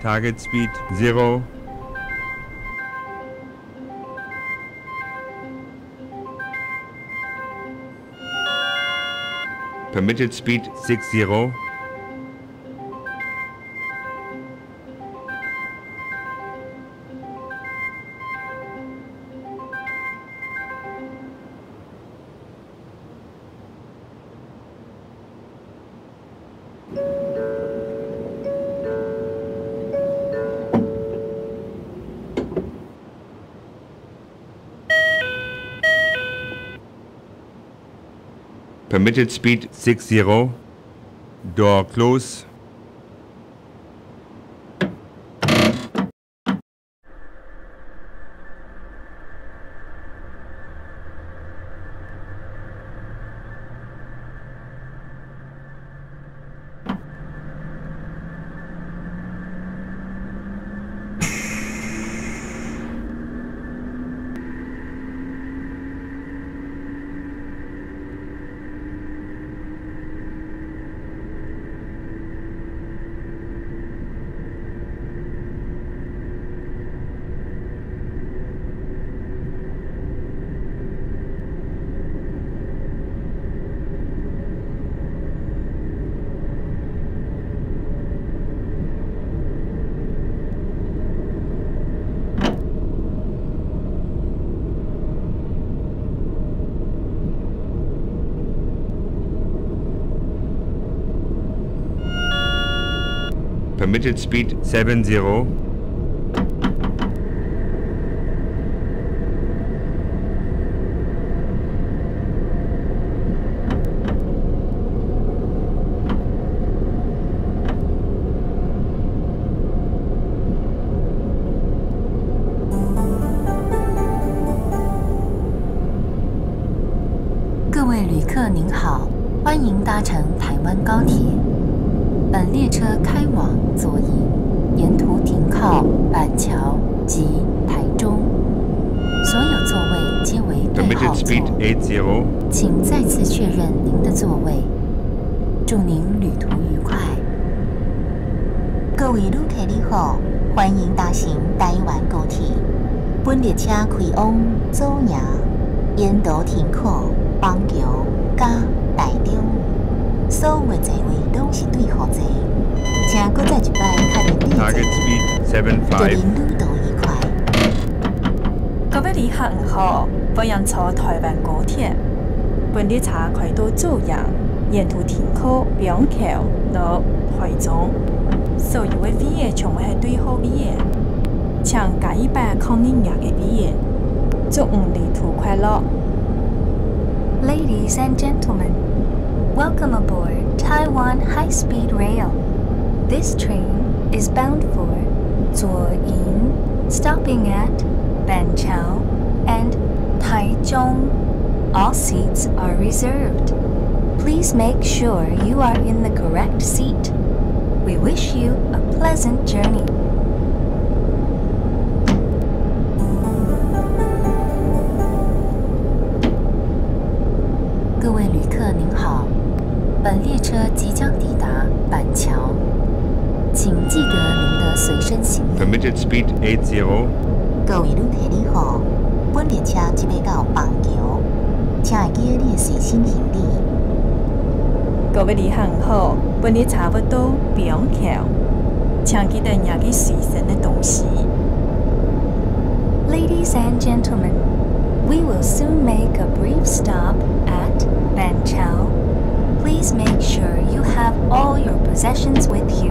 Target speed 0. Permitted speed 60. Permitted speed 60. Door close. Speed 70. 旅客好。欢迎坐台湾高铁，本列车开到左营，沿途停靠标桥到台中。所有的飞员全部系对号飞员，请加一百抗您亚嘅飞员，祝您旅途快乐。Ladies and gentlemen, welcome aboard Taiwan High-Speed Rail. This train is bound for Zuoying, stopping at Banqiao and Taichung. All seats are reserved. Please make sure you are in the correct seat. We wish you a pleasant journey. 各位旅客您好，本列车即将抵达板桥，请记得您的随身行李。Permitted speed 80。各位旅客你好。 本列车即要到邦桥，请会记你的随身行李。各位旅行好，本列差不多邦桥，请记得拿起随身的东西。Ladies and gentlemen, we will soon make a brief stop at Banqiao. Please make sure you have all your possessions with you.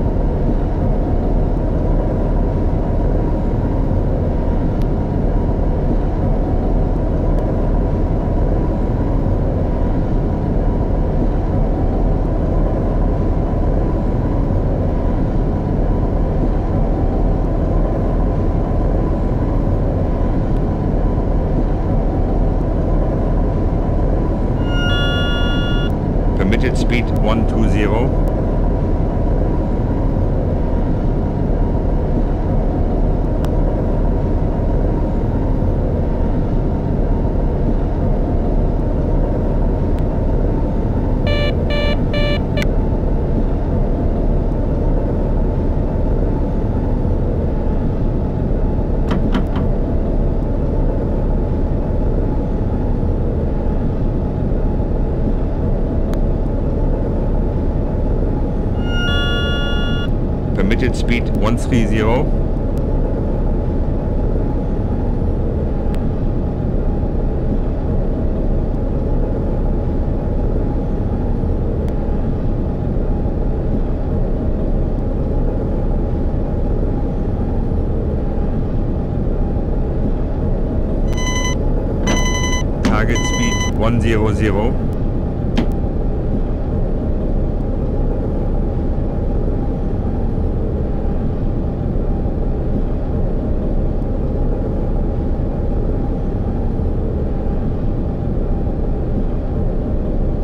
100.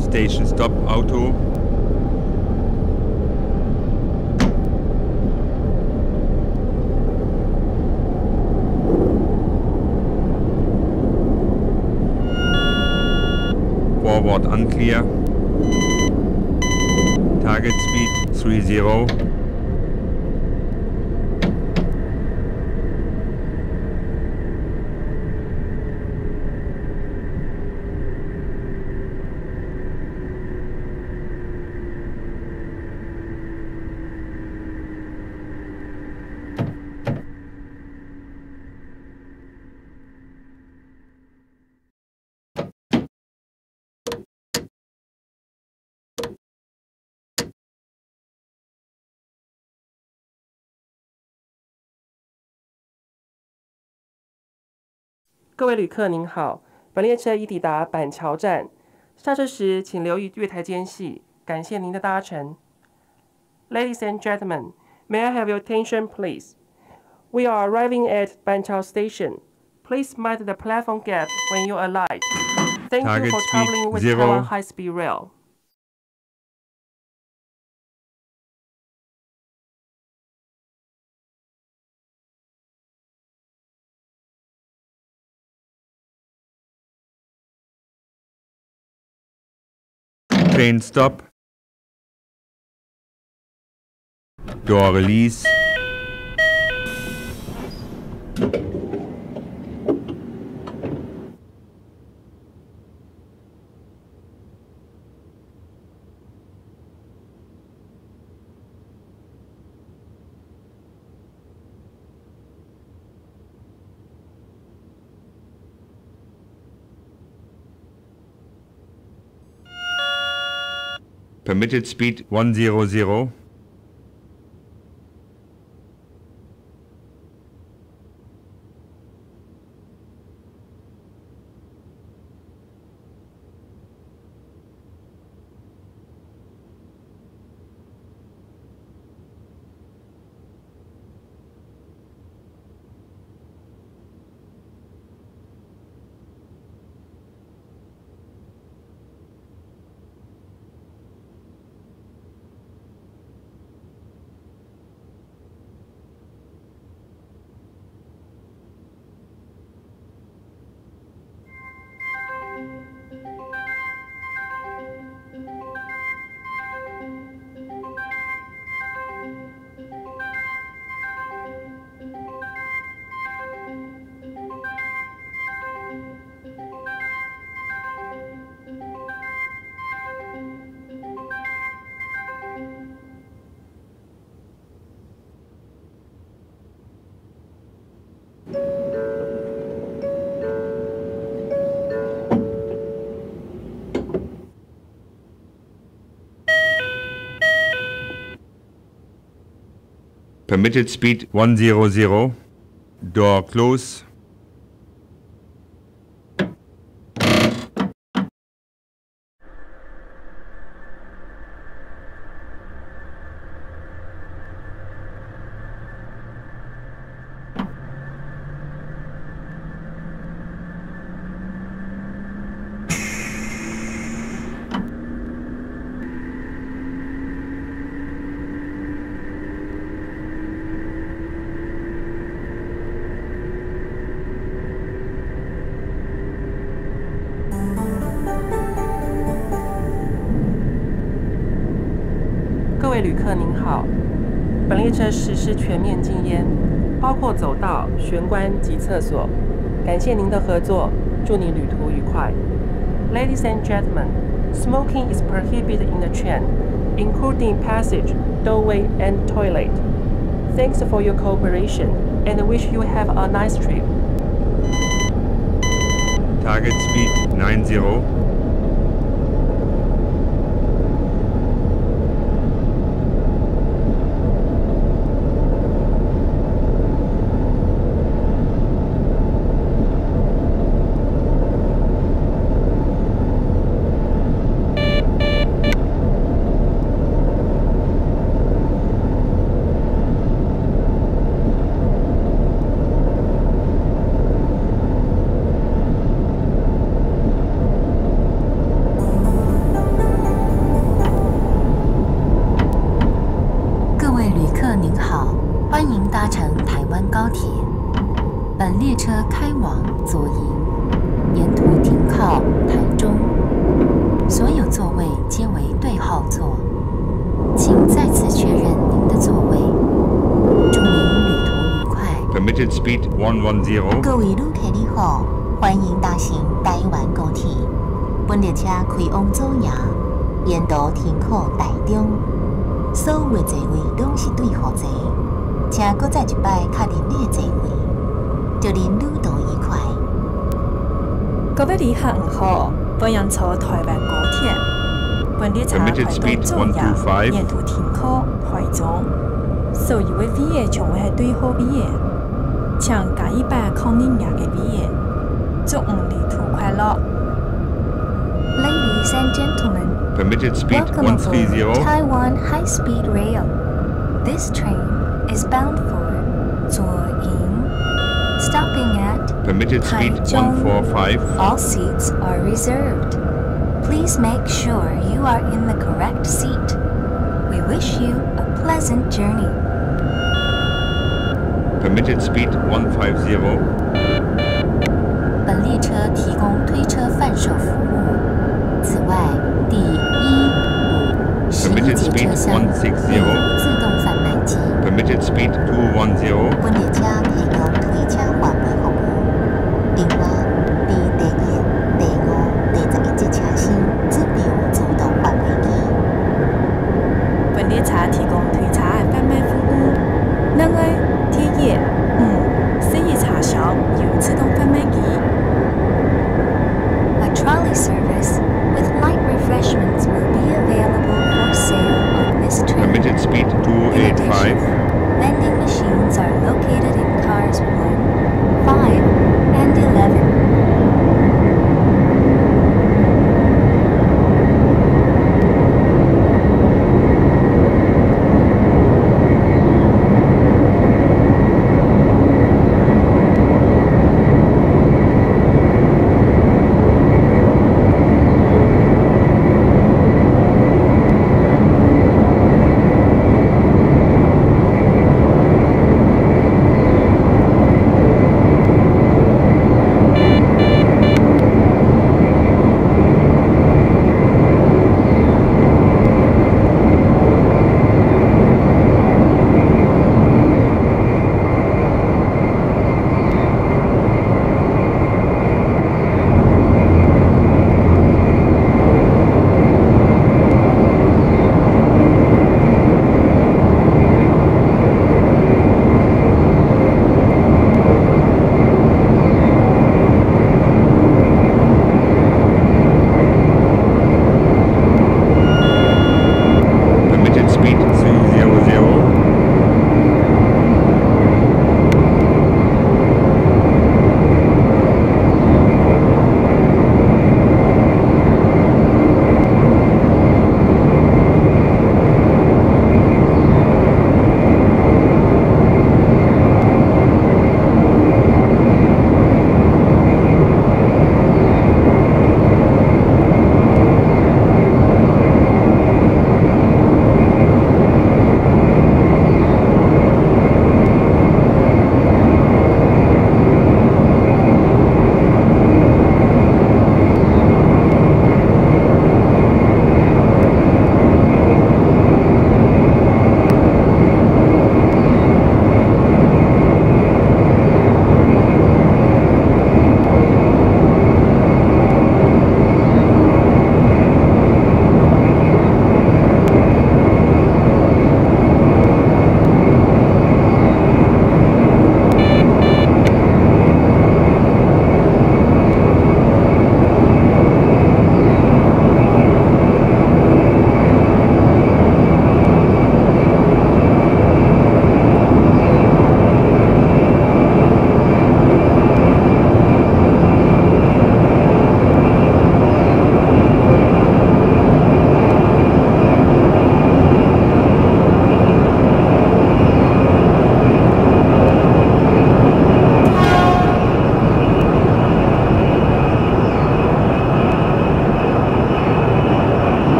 Station stop auto. Unclear. Target speed 30. “各位旅客您好，本列车已抵达板桥站，下车时请留意月台间隙。感谢您的搭乘。”Ladies and gentlemen, may I have your attention, please? We are arriving at Banqiao Station. Please mind the platform gap when you alight. Thank you for traveling with. Taiwan High Speed Rail. Train stop. Door release. Permitted speed 100. Permitted speed 100. Door close. “施全面禁烟，包括走道、玄关及厕所。感谢您的合作，祝你旅途愉快。Ladies and gentlemen, smoking is prohibited in the train, including passage, doorway, and toilet. Thanks for your cooperation and wish you have a nice trip. Target speed 90. 各位旅客你好，欢迎搭乘台湾高铁。本列车开往左营，沿途停靠台中。所有的座位都是对号座，请搁再一摆确认你的座位。祝您旅途愉快。各位旅客唔好，欢迎坐台湾高铁。本列车开中央，125沿途停靠台中。所有的位嘅全部係對號位嘅，请加一百抗人牙嘅位嘅。祝唔旅途快乐。 Ladies and gentlemen, Permitted speed welcome aboard 130. Taiwan High Speed Rail. This train is bound for Zuoying, stopping at Permitted speed Taichung. 145. All seats are reserved. Please make sure you are in the correct seat. We wish you a pleasant journey. Permitted speed 150. 本列车提供推车贩售服务。此外，第一、五、十一 Permitted 节 speed 车厢160内有自动贩卖机。 Permitted speed 210. 本列车提供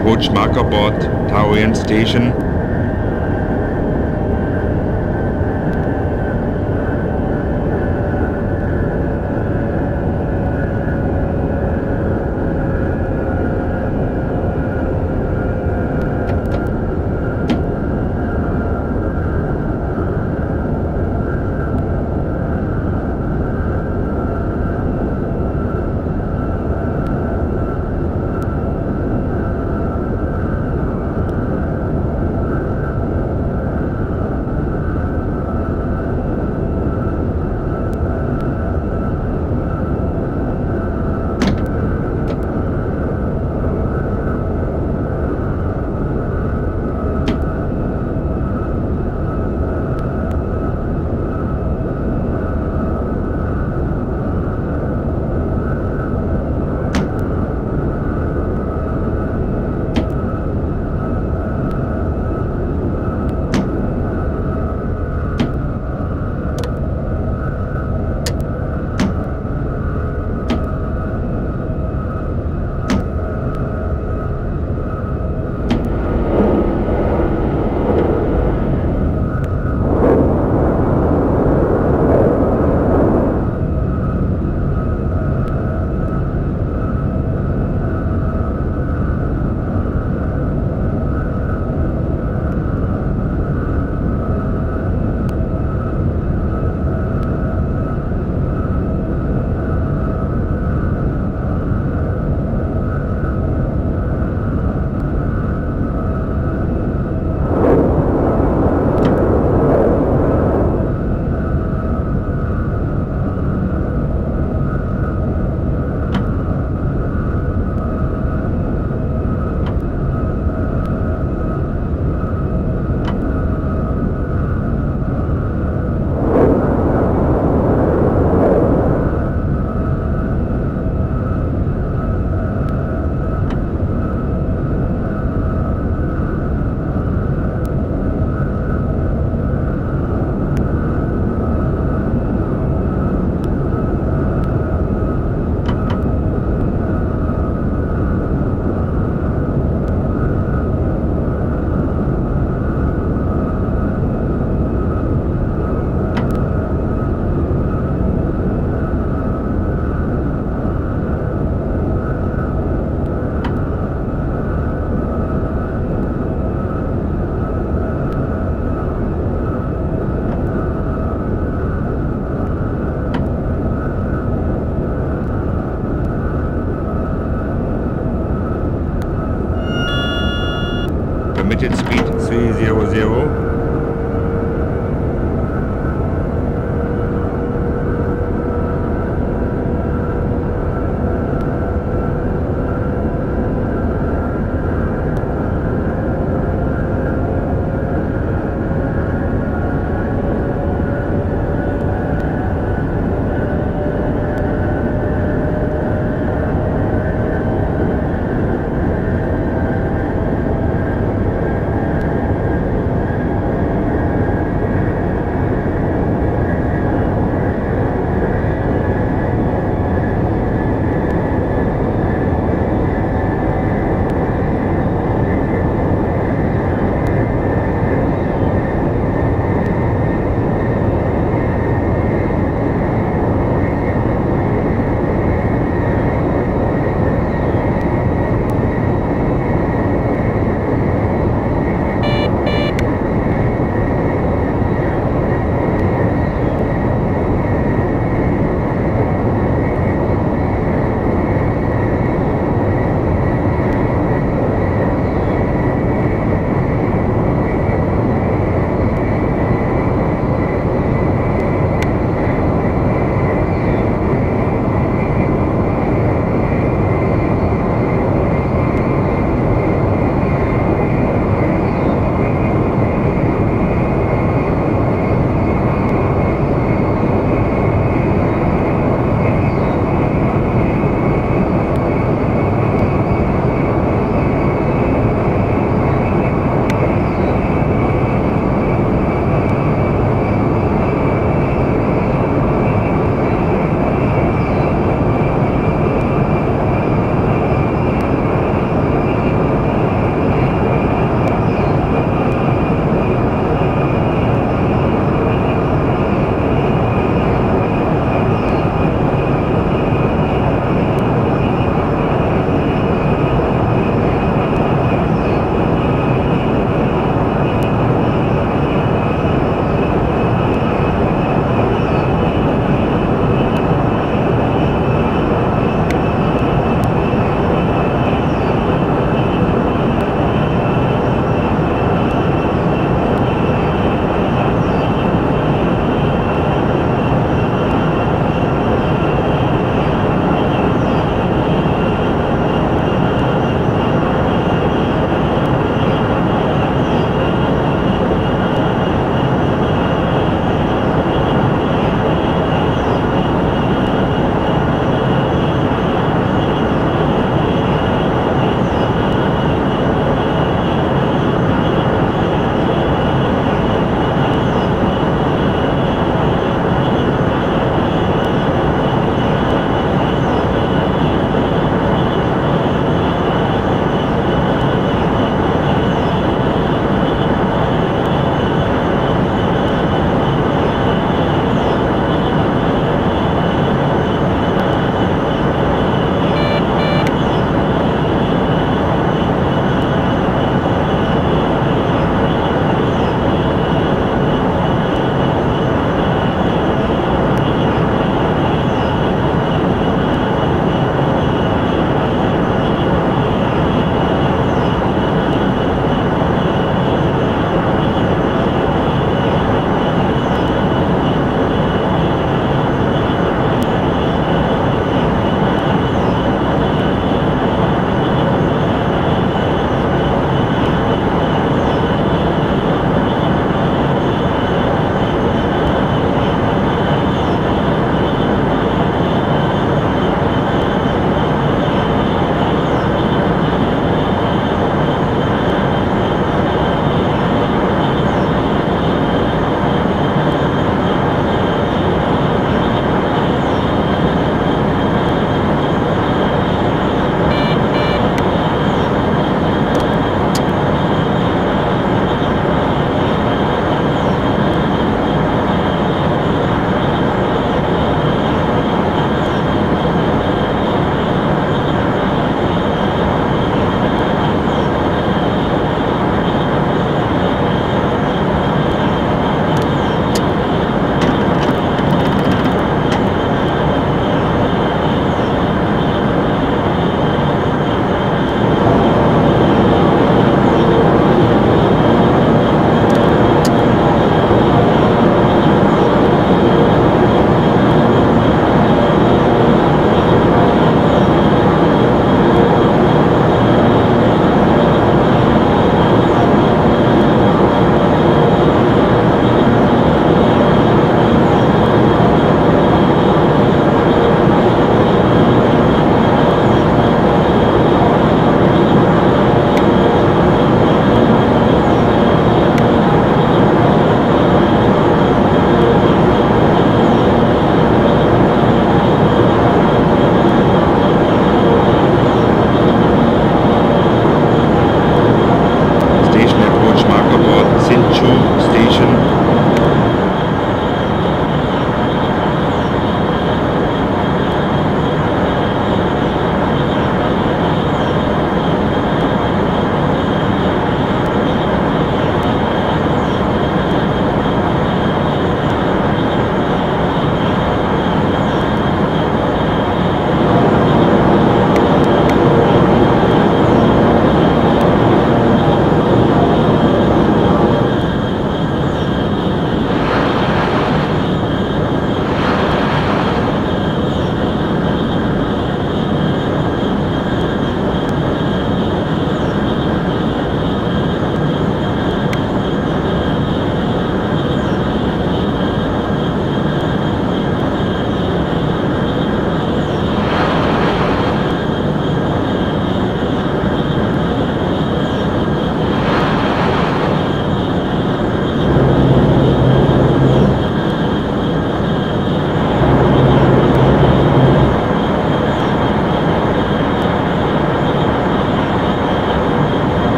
Approach marker Taoyuan station.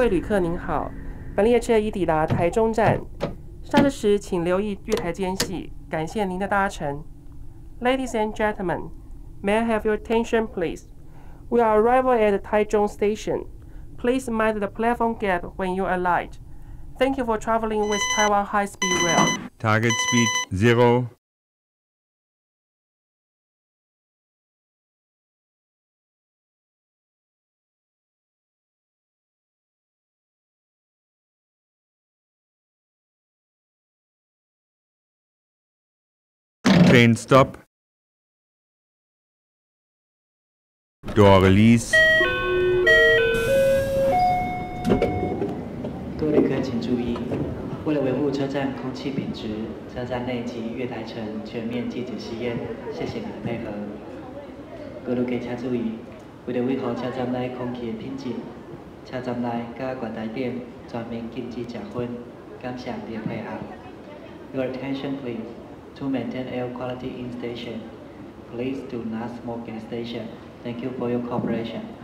位旅客您好，本列车已抵达台中站，上车时请留意月台间隙，感谢您的搭乘。Ladies and gentlemen, may I have your attention please? We are arrival at Taichung Station. Please mind the platform gap when you alight. Thank you for traveling with Taiwan High Speed Rail. Target Speed 0. 的配合。Your attention please. To maintain air quality in station, please do not smoke in station. Thank you for your cooperation.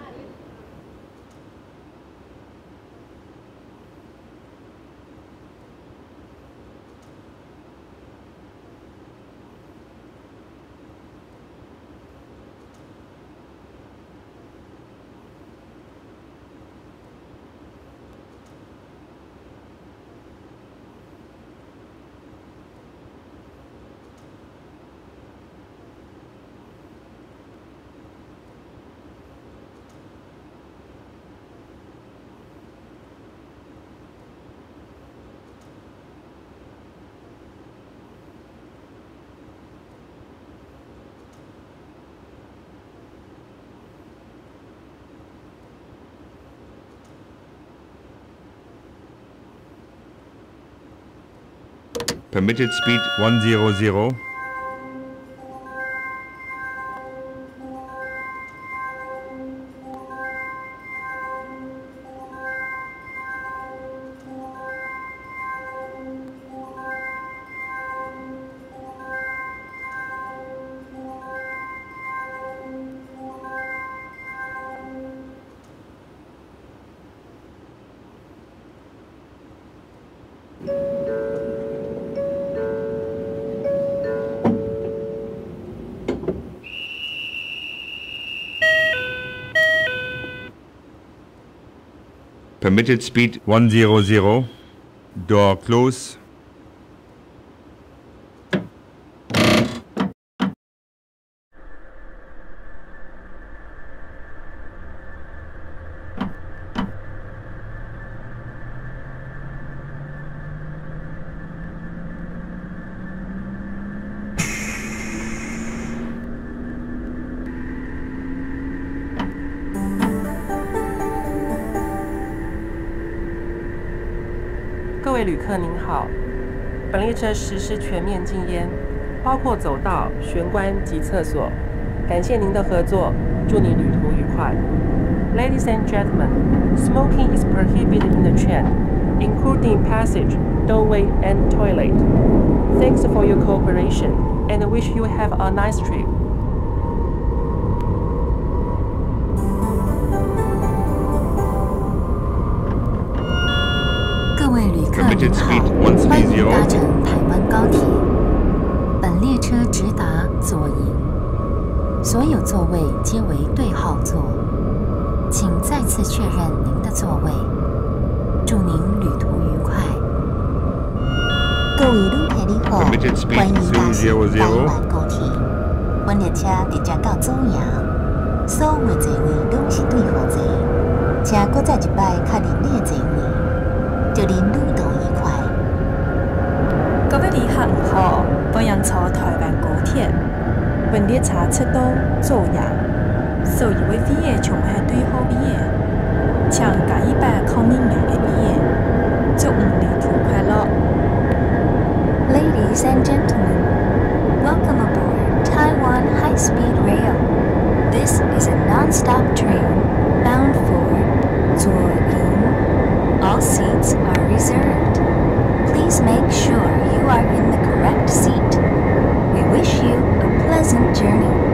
Permitted speed 100. Permitted speed 100. Door close. 车实施全面禁烟，包括走道、玄关及厕所。感谢您的合作，祝你旅途愉快。Ladies and gentlemen, smoking is prohibited in the train, including passage, doorway, and toilet. Thanks for your cooperation, and wish you have a nice trip. 各位旅客您 Permitted 好 speed，欢迎130搭乘 所有座位皆为对号座，请再次确认您的座位。祝您旅途愉快。各位旅客你好欢迎搭乘000台湾高铁。本列车直接到左营，所有座位拢是对号座，请搁再一摆确认你的座位。祝您旅途愉快。各位旅客唔好，欢迎坐台湾高鐵。本列车出到左营，所有位位嘅全部系对号位嘅，请加一百靠人嘅位嘅，祝唔旅途快乐。 Ladies and gentlemen, welcome aboard Taiwan High Speed Rail. This is a non-stop train bound for Zuoying. All seats are reserved. Please make sure you are in the correct seat. We wish you a pleasant journey.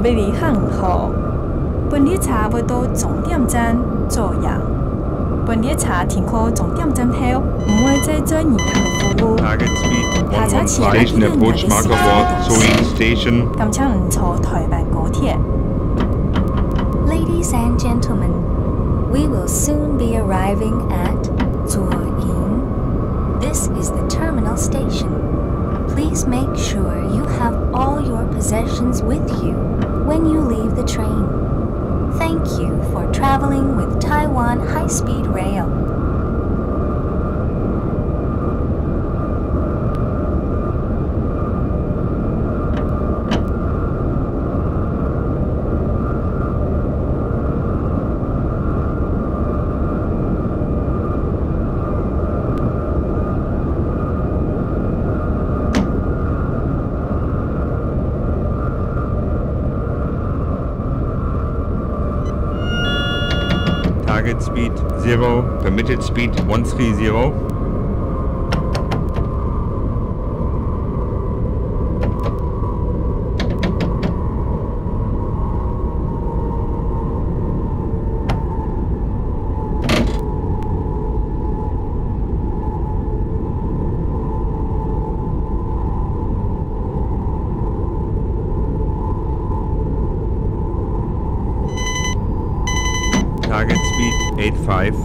各位旅客好，本列车要到终点站左营。本列车停靠终点站后，唔会再做任何服务。 Target speed 下车前 115 Station 一定 approach 要 marker 先 board Soin Station. 感谢唔坐台湾高铁。 Ladies and gentlemen, we will soon be arriving at Zuoying. This is the terminal station. Please make sure you have all your possessions with you when you leave the train. Thank you for traveling with Taiwan High Speed Rail. Target speed 0. Permitted speed 130. Target speed 85.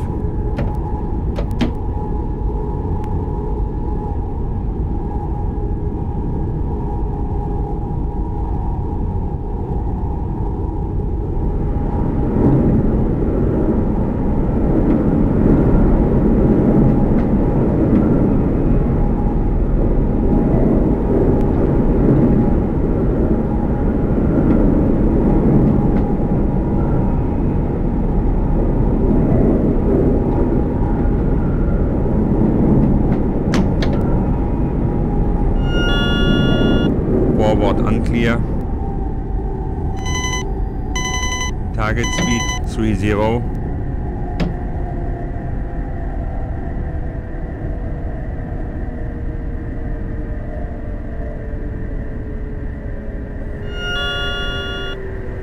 Forward unclear. Target speed 30.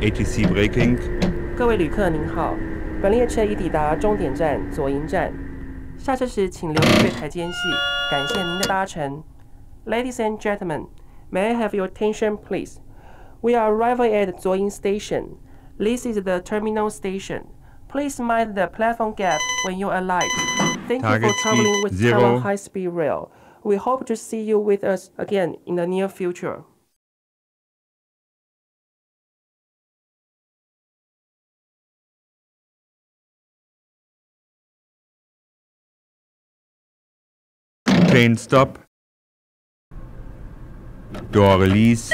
ATC braking. 各位旅客您好，本列车已抵达终点站左营站。下车时请留意月台间隙。感谢您的搭乘。Ladies and gentlemen, may I have your attention, please? We are arriving at Zuoying Station. This is the terminal station. Please mind the platform gap when you alight. Thank you Target for traveling speed with zero. Taiwan High Speed Rail. We hope to see you with us again in the near future. Train stop. Door release.